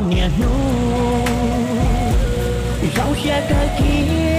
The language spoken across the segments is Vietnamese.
nè nu rau xe cơ kia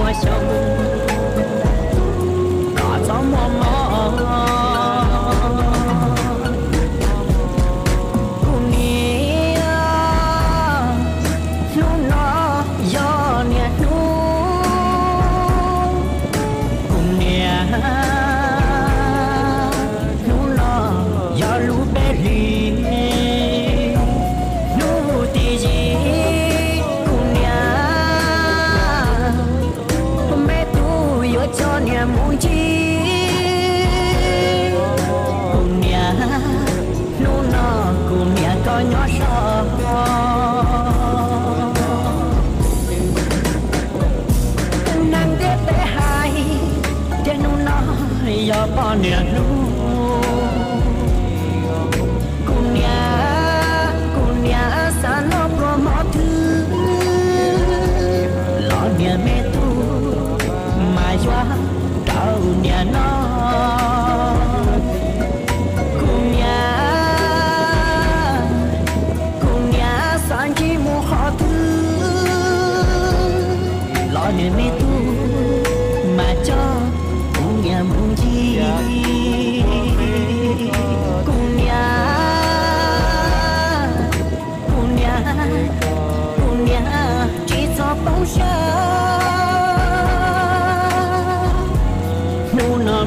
我手。 ទៀតទេហើយទាំងនោះណោះយកបងអ្នកនោះ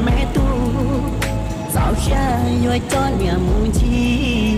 mẹ tu. Sao cha nhoi cho nhà mu chi.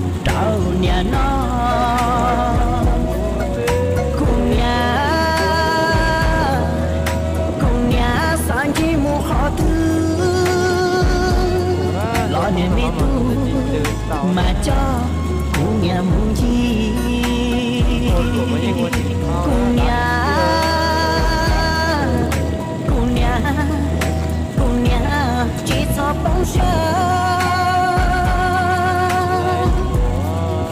mà cho cô nhà muốn chi? Cô nhà cô nhà cô nhà chỉ cho bóng sơ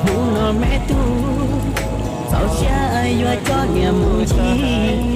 muốn nó mẹ tu sao cha ai cho nhà muốn chi?